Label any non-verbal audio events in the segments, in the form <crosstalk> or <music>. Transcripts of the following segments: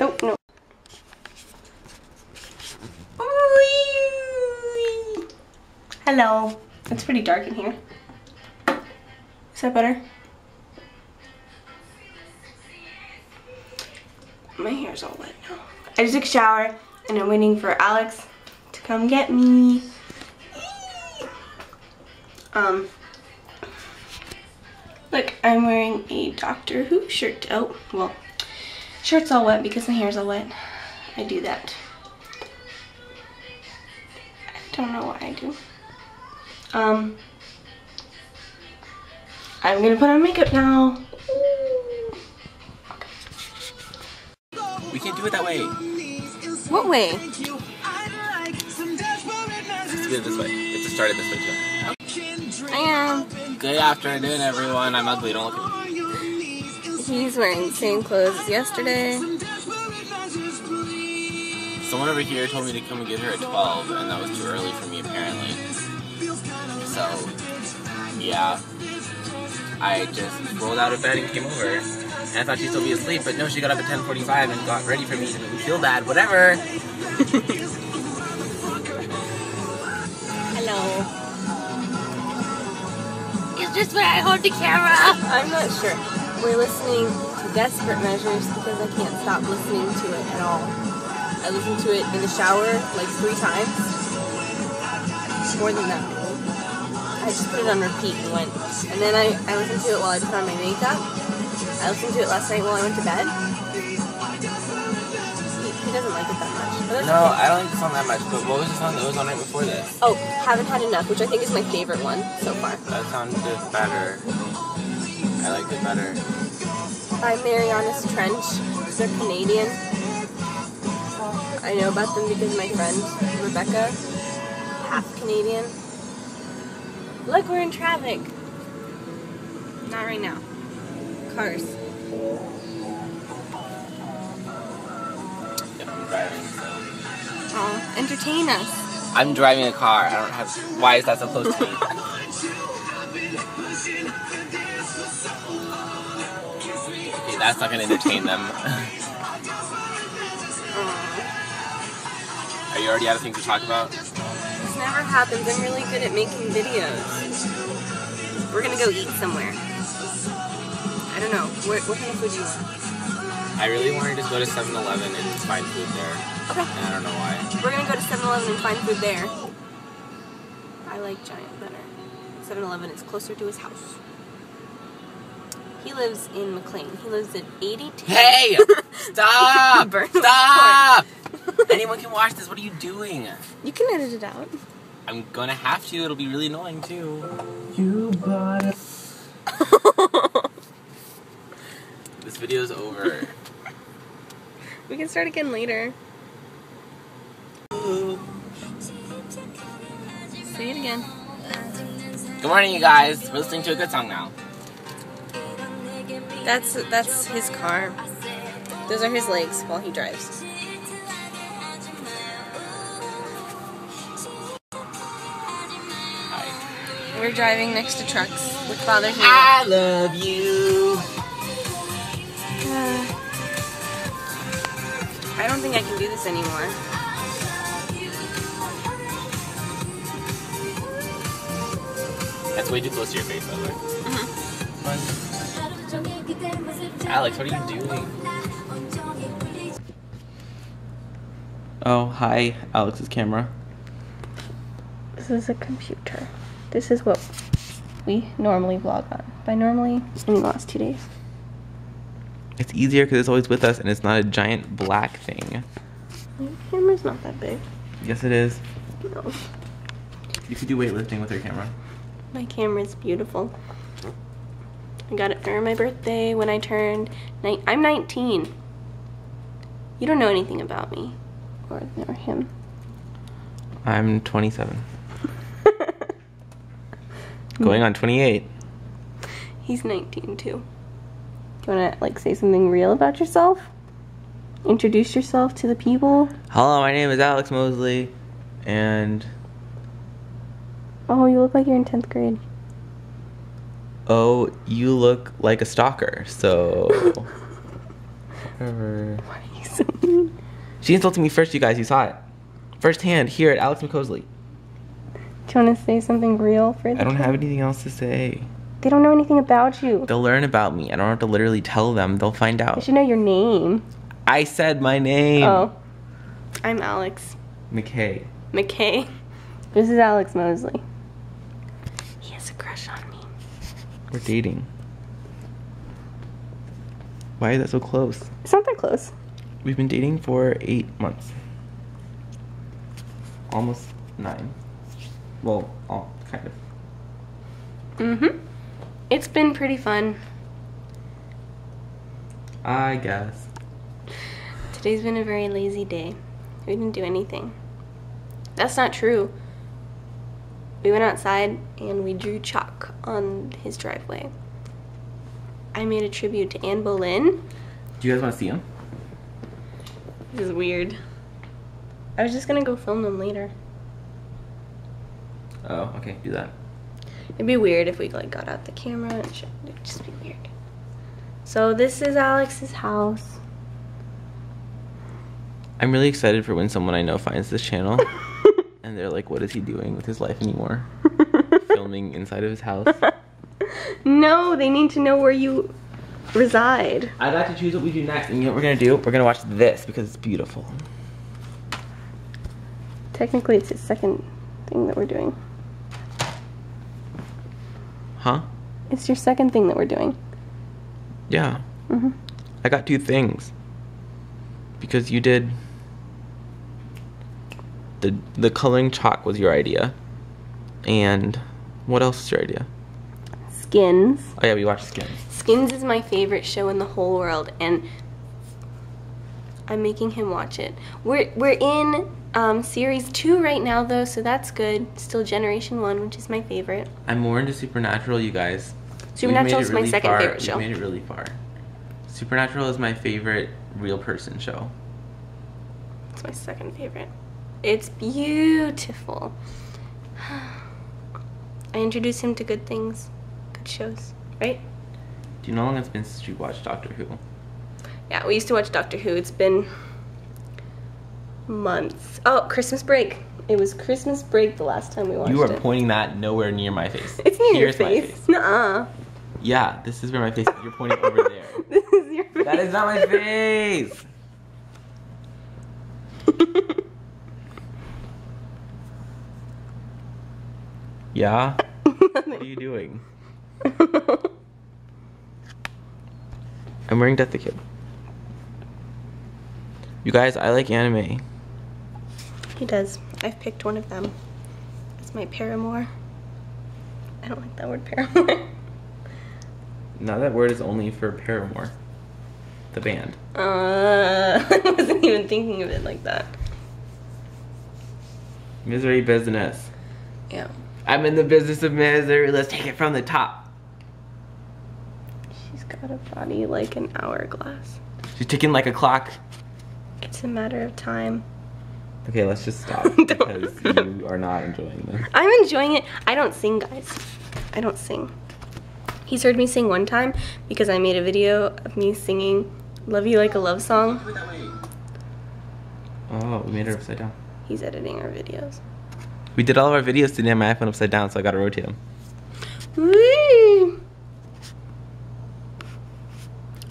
Oh, no. Hello. It's pretty dark in here. Is that better? My hair's all wet now. I just took a shower and I'm waiting for Alex to come get me. Um, look, I'm wearing a Doctor Who shirt. Oh, well, shirt's all wet because my hair's all wet. I do that. I don't know why I do. Um, I'm gonna put on makeup now. We can't do it that way. What way? Let's do it this way. Let's just start it this way too. I am. Good afternoon, everyone. I'm ugly. Don't look at me. He's wearing the same clothes as yesterday. Someone over here told me to come and get her at 12, and that was too early for me, apparently. So, yeah. I just rolled out of bed and came over. And I thought she'd still be asleep, but no, she got up at 10.45 and got ready for me and make me feel bad. Whatever. <laughs> Hello. Is this where I hold the camera? I'm not sure. We're listening to Desperate Measures because I can't stop listening to it at all. I listened to it in the shower like three times. More than that. I just put it on repeat and went. And then I, I listened to it while I put on my makeup. I listened to it last night while I went to bed. He, he doesn't like it that much. No, okay. I don't like the song that much, but what was the song that was on right before this? Oh, Haven't Had Enough, which I think is my favorite one so far. That sounded better. I liked it better. by Marianas Trench. They're Canadian. I know about them because my friend Rebecca, half Canadian. Look, we're in traffic. Not right now. Cars. Yep, I'm driving, so. Oh, entertain us. I'm driving a car. I don't have. Why is that so close to me? <laughs> that's not gonna entertain them. <laughs> Are you already out of things to talk about? This never happens. I'm really good at making videos. We're gonna go eat somewhere. I don't know. What, what kind of food do you want? I really want to just go to 7 Eleven and find food there. Okay. And I don't know why. We're gonna go to 7-Eleven and find food there. I like Giant better. 7-Eleven is closer to his house. He lives in McLean. He lives at 82. Hey! <laughs> Stop! Stop! Anyone can watch this. What are you doing? You can edit it out. I'm gonna have to. It'll be really annoying too. You bought it. This video's over. <laughs> we can start again later. Say it again. Good morning, you guys. We're listening to a good song now. That's that's his car. Those are his legs while he drives. Hi. We're driving next to trucks, which bothers me. I love you. Uh, <sighs> I don't think I can do this anymore. That's way too close to your face, by the way. Alex, what are you doing? Oh, hi, Alex's camera. This is a computer. This is what we normally vlog on. By normally, I mean the last two days. It's easier because it's always with us and it's not a giant black thing. My camera's not that big. Yes, it is. No. You could do weightlifting with your camera. My camera's beautiful. I got it for my birthday when I turned nine. I'm 19. You don't know anything about me or, or him. I'm 27. Going on 28. He's 19 too. Do you want to like say something real about yourself? Introduce yourself to the people. Hello, my name is Alex Mosley, and Oh, you look like you're in 10th grade. Oh, you look like a stalker. So <laughs> Whatever. Why are you so mean? She insulted me first, you guys. You saw it. Firsthand here at Alex McKosely. Do you want to say something real for the I don't have anything else to say. They don't know anything about you. They'll learn about me. I don't have to literally tell them. They'll find out. They out. should know your name. I said my name. Oh. I'm Alex McKay. McKay. This is Alex Mosley. He has a crush on me. We're dating. Why is that so close? It's not that close. We've been dating for eight months. Almost nine. Well, all kind of. Mm-hmm. It's been pretty fun. I guess. Today's been a very lazy day. We didn't do anything. That's not true. We went outside and we drew chalk on his driveway. I made a tribute to Anne Boleyn. Do you guys want to see him? This is weird. I was just gonna go film them later. Oh, okay. Do that. It'd be weird if we like got out the camera. It'd just be weird. So this is Alex's house. I'm really excited for when someone I know finds this channel <laughs> and they're like, what is he doing with his life anymore? <laughs> Filming inside of his house. <laughs> no, they need to know where you reside. I got to choose what we do next. And you know what we're going to do? We're going to watch this because it's beautiful. Technically, it's his second thing that we're doing. Huh? It's your second thing that we're doing. Yeah. hmm I got two things. Because you did the the coloring chalk was your idea. And what else is your idea? Skins. Oh yeah, we watched Skins. Skins is my favorite show in the whole world, and I'm making him watch it. We're we're in um, series two right now, though, so that's good. Still Generation One, which is my favorite. I'm more into Supernatural, you guys. Supernatural is it my second far. favorite We've made it really far. Supernatural is my favorite real person show. It's my second favorite. It's beautiful. <sighs> I introduced him to good things, good shows, right? Do you know how long it's been since you watched Doctor Who? Yeah, we used to watch Doctor Who. It's been months. Oh, Christmas break. It was Christmas break the last time we watched it. You are it. pointing that nowhere near my face. <laughs> It's near Here's your my face. Nuh-uh. Yeah, this is where my face is. You're pointing over there. <laughs> this is your face. That is not my face. <laughs> Yeah? <laughs> What are you doing? I'm wearing Death the Kid. You guys, I like anime. he does. I've picked one of them. It's my paramour. I don't like that word paramour. <laughs> Now that word is only for Paramore. the band. Uh, <laughs> I wasn't even thinking of it like that. Misery business. Yeah. I'm in the business of misery. Let's take it from the top. She's got a body like an hourglass. She's ticking like a clock. It's a matter of time. Okay, let's just stop <laughs> because you are not enjoying this. I'm enjoying it. I don't sing, guys. I don't sing. He's heard me sing one time because I made a video of me singing Love You Like a Love Song. Oh, we made it upside down. He's editing our videos. We did all of our videos today on my iPhone upside down, so I gotta rotate them. Woo!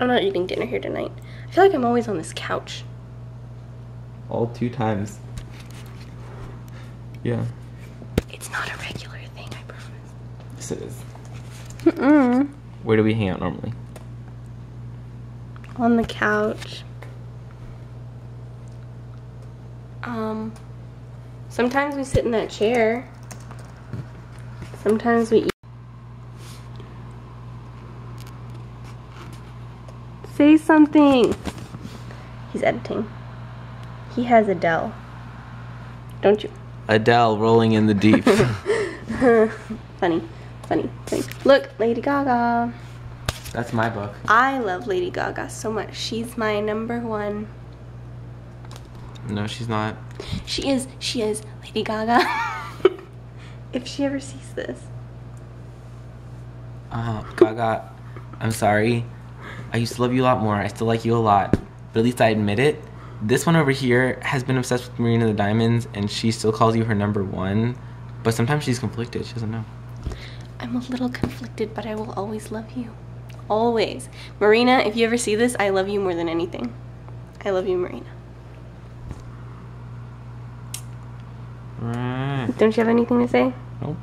I'm not eating dinner here tonight. I feel like I'm always on this couch. All two times. Yeah. It's not a regular thing, I promise. Yes, it is. Mm-mm. Where do we hang out normally? On the couch. Um, sometimes we sit in that chair. Sometimes we eat. Say something. He's editing. He has Adele. Don't you? Adele rolling in the deep. <laughs> <laughs> funny, funny, funny. Look, Lady Gaga. That's my book. I love Lady Gaga so much. She's my number one. No, she's not. She is. She is Lady Gaga. <laughs> if she ever sees this. Uh, Gaga, I'm sorry. I used to love you a lot more. I still like you a lot, but at least I admit it. This one over here has been obsessed with Marina the Diamonds, and she still calls you her number one. But sometimes she's conflicted. She doesn't know. I'm a little conflicted, but I will always love you. Always. Marina, if you ever see this, I love you more than anything. I love you, Marina. Right. Don't you have anything to say? Nope.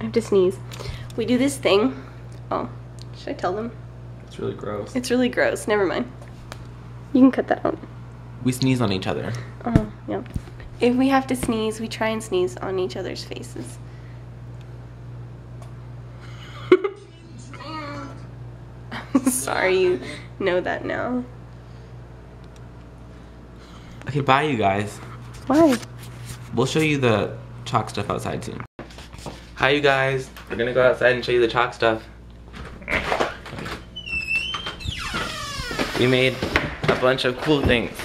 I have to sneeze. We do this thing. Oh, should I tell them? It's really gross. It's really gross. Never mind. You can cut that out. We sneeze on each other. Oh, yeah. If we have to sneeze, we try and sneeze on each other's faces. I'm <laughs> sorry you know that now. Okay, bye, you guys. Why? We'll show you the chalk stuff outside soon. Hi, you guys. We're gonna go outside and show you the chalk stuff. We made a bunch of cool things.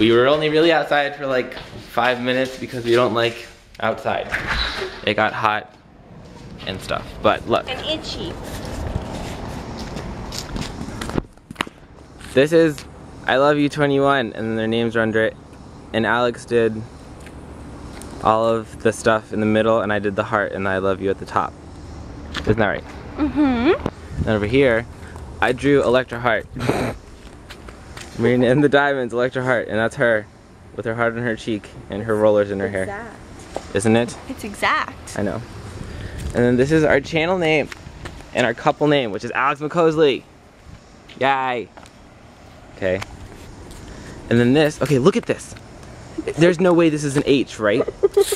We were only really outside for like five minutes because we don't like outside. It got hot and stuff. But look, And itchy. this is I Love You 2NE1 and their names are under it. And Alex did all of the stuff in the middle and I did the heart and I love you at the top. Isn't that right? Mm-hmm. And over here, I drew Electra Heart. Marina and the Diamonds, Electra Heart, and that's her with her heart on her cheek and her rollers in her hair. Exact. Isn't it? It's exact. I know. And then this is our channel name and our couple name, which is Alex McKosely. Yay. Okay. And then this, okay, look at this. There's no way this is an H, right?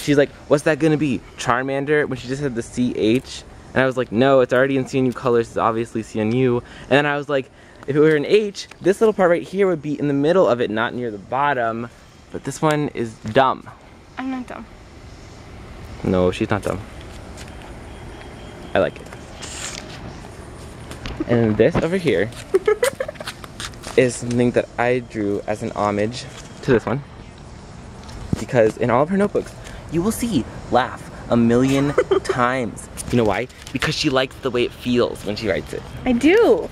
She's like, what's that gonna be? Charmander? When she just had the CH. And I was like, no, it's already in CNU colors, it's obviously CNU. And then I was like, if it were an H, this little part right here would be in the middle of it, not near the bottom. But this one is dumb. I'm not dumb. No, she's not dumb. I like it. And this over here <laughs> is something that I drew as an homage to this one. Because in all of her notebooks, you will see laugh a million <laughs> times. You know why? Because she likes the way it feels when she writes it. I do.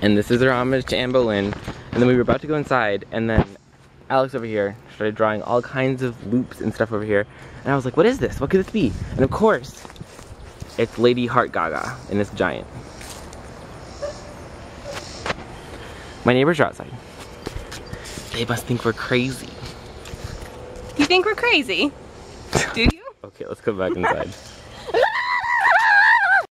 And this is her homage to Anne Boleyn. And then we were about to go inside, and then Alex over here started drawing all kinds of loops and stuff over here. And I was like, what is this? What could this be? And of course, it's Lady Heart Gaga, and it's giant. My neighbors are outside. They must think we're crazy. You think we're crazy? do you? Okay, let's go back inside.